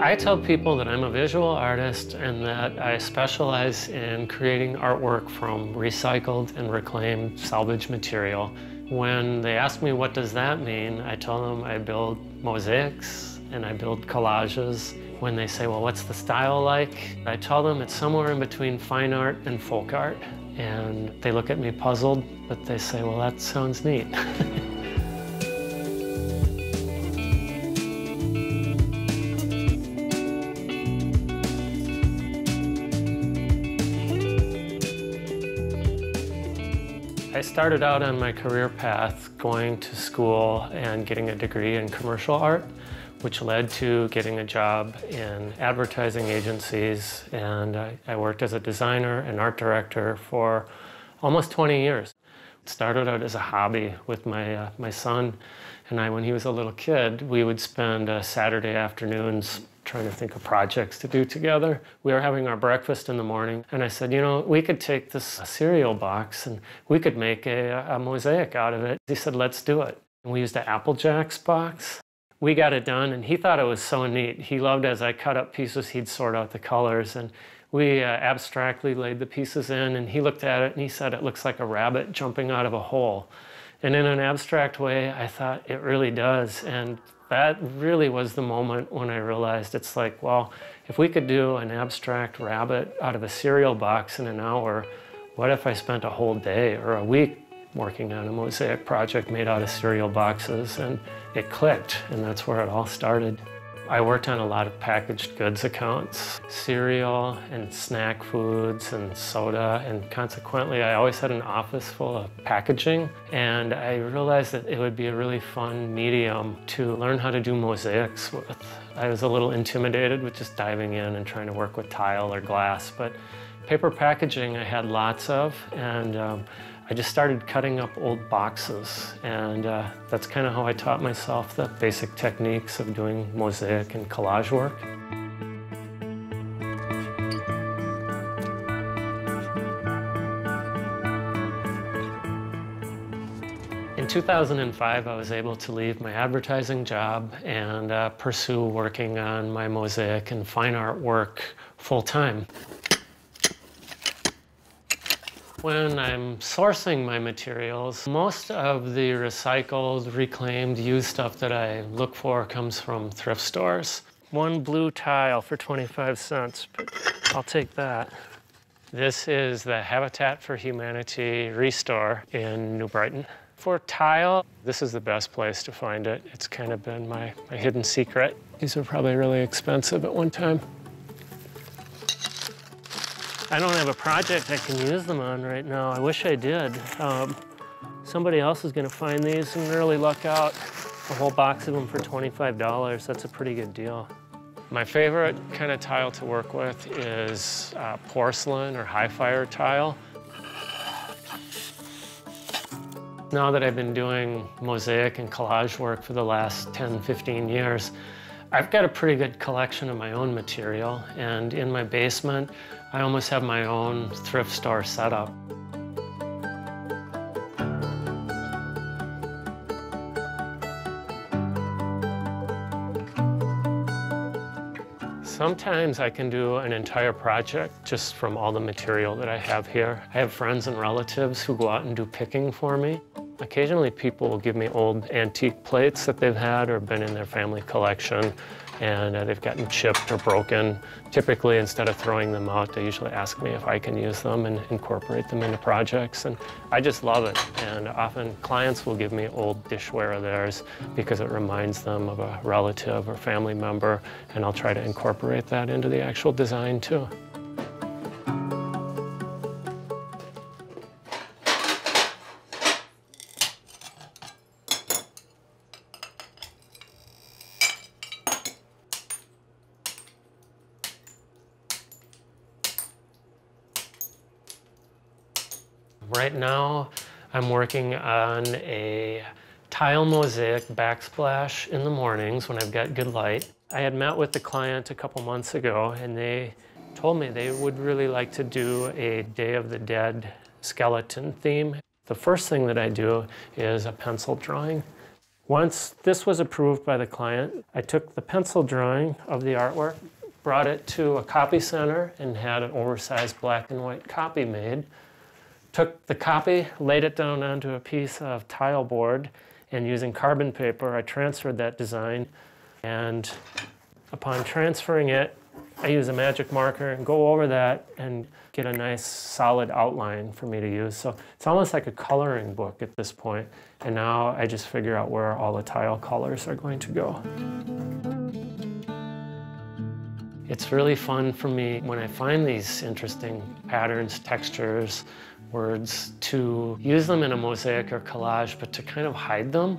I tell people that I'm a visual artist and that I specialize in creating artwork from recycled and reclaimed salvage material. When they ask me what does that mean, I tell them I build mosaics and I build collages. When they say, well, what's the style like? I tell them it's somewhere in between fine art and folk art. And they look at me puzzled, but they say, well, that sounds neat. I started out on my career path going to school and getting a degree in commercial art, which led to getting a job in advertising agencies. And I, I worked as a designer and art director for almost 20 years. It started out as a hobby with my, uh, my son and I, when he was a little kid, we would spend uh, Saturday afternoons trying to think of projects to do together. We were having our breakfast in the morning, and I said, you know, we could take this cereal box and we could make a, a mosaic out of it. He said, let's do it. And we used an Apple Jacks box. We got it done, and he thought it was so neat. He loved as I cut up pieces, he'd sort out the colors, and we uh, abstractly laid the pieces in, and he looked at it and he said, it looks like a rabbit jumping out of a hole. And in an abstract way, I thought it really does. And that really was the moment when I realized it's like, well, if we could do an abstract rabbit out of a cereal box in an hour, what if I spent a whole day or a week working on a mosaic project made out of cereal boxes? And it clicked, and that's where it all started. I worked on a lot of packaged goods accounts, cereal and snack foods and soda, and consequently I always had an office full of packaging, and I realized that it would be a really fun medium to learn how to do mosaics with. I was a little intimidated with just diving in and trying to work with tile or glass, but paper packaging I had lots of, and um, I just started cutting up old boxes, and uh, that's kind of how I taught myself the basic techniques of doing mosaic and collage work. In 2005, I was able to leave my advertising job and uh, pursue working on my mosaic and fine art work full time. When I'm sourcing my materials, most of the recycled, reclaimed, used stuff that I look for comes from thrift stores. One blue tile for 25 cents, but I'll take that. This is the Habitat for Humanity Restore in New Brighton. For tile, this is the best place to find it. It's kind of been my, my hidden secret. These were probably really expensive at one time. I don't have a project I can use them on right now. I wish I did. Um, somebody else is gonna find these and really luck out. A whole box of them for $25, that's a pretty good deal. My favorite kind of tile to work with is uh, porcelain or high fire tile. Now that I've been doing mosaic and collage work for the last 10, 15 years, I've got a pretty good collection of my own material, and in my basement, I almost have my own thrift store setup. Sometimes I can do an entire project just from all the material that I have here. I have friends and relatives who go out and do picking for me. Occasionally people will give me old antique plates that they've had or been in their family collection and uh, they've gotten chipped or broken. Typically, instead of throwing them out, they usually ask me if I can use them and incorporate them into projects. And I just love it. And often clients will give me old dishware of theirs because it reminds them of a relative or family member, and I'll try to incorporate that into the actual design too. Right now, I'm working on a tile mosaic backsplash in the mornings when I've got good light. I had met with the client a couple months ago and they told me they would really like to do a Day of the Dead skeleton theme. The first thing that I do is a pencil drawing. Once this was approved by the client, I took the pencil drawing of the artwork, brought it to a copy center and had an oversized black and white copy made. Took the copy, laid it down onto a piece of tile board, and using carbon paper, I transferred that design. And upon transferring it, I use a magic marker and go over that and get a nice solid outline for me to use. So it's almost like a coloring book at this point. And now I just figure out where all the tile colors are going to go. It's really fun for me when I find these interesting patterns, textures, words, to use them in a mosaic or collage, but to kind of hide them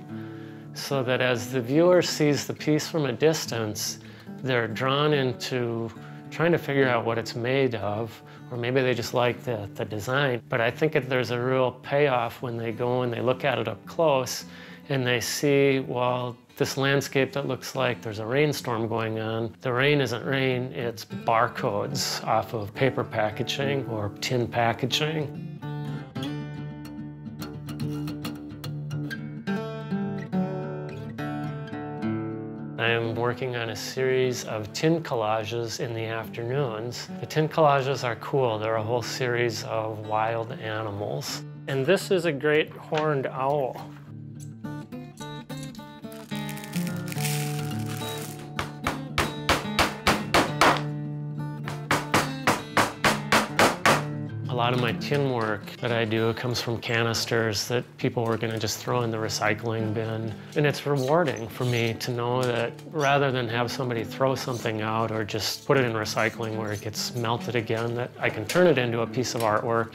so that as the viewer sees the piece from a distance, they're drawn into trying to figure out what it's made of, or maybe they just like the, the design. But I think there's a real payoff when they go and they look at it up close and they see, well, this landscape that looks like there's a rainstorm going on. The rain isn't rain, it's barcodes off of paper packaging or tin packaging. I am working on a series of tin collages in the afternoons. The tin collages are cool. They're a whole series of wild animals. And this is a great horned owl. Lot of my tin work that I do comes from canisters that people were going to just throw in the recycling bin. And it's rewarding for me to know that rather than have somebody throw something out or just put it in recycling where it gets melted again, that I can turn it into a piece of artwork.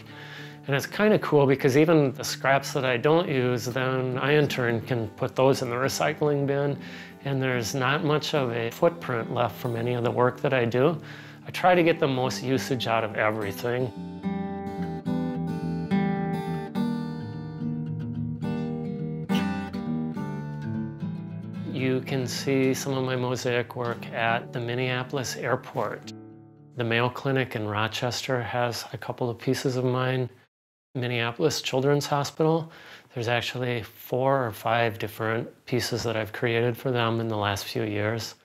And it's kind of cool because even the scraps that I don't use, then I in turn can put those in the recycling bin. And there's not much of a footprint left from any of the work that I do. I try to get the most usage out of everything. Can see some of my mosaic work at the Minneapolis airport. The Mayo Clinic in Rochester has a couple of pieces of mine. Minneapolis Children's Hospital, there's actually four or five different pieces that I've created for them in the last few years.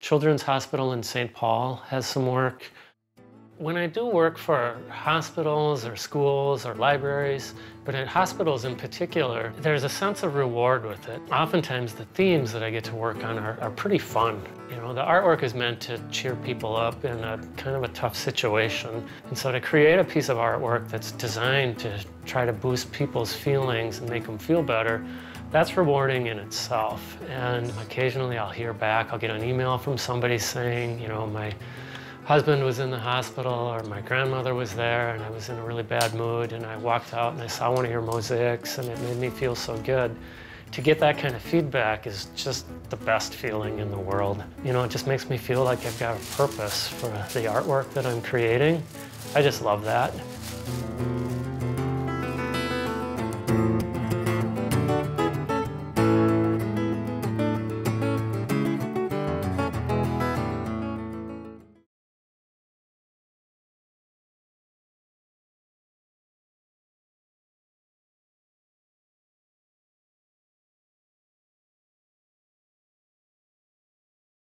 Children's Hospital in St. Paul has some work. When I do work for hospitals or schools or libraries, but at hospitals in particular, there's a sense of reward with it. Oftentimes the themes that I get to work on are, are pretty fun. You know, the artwork is meant to cheer people up in a kind of a tough situation. And so to create a piece of artwork that's designed to try to boost people's feelings and make them feel better, that's rewarding in itself. And occasionally I'll hear back, I'll get an email from somebody saying, you know, my husband was in the hospital or my grandmother was there and I was in a really bad mood and I walked out and I saw one of your mosaics and it made me feel so good. To get that kind of feedback is just the best feeling in the world. You know, it just makes me feel like I've got a purpose for the artwork that I'm creating. I just love that.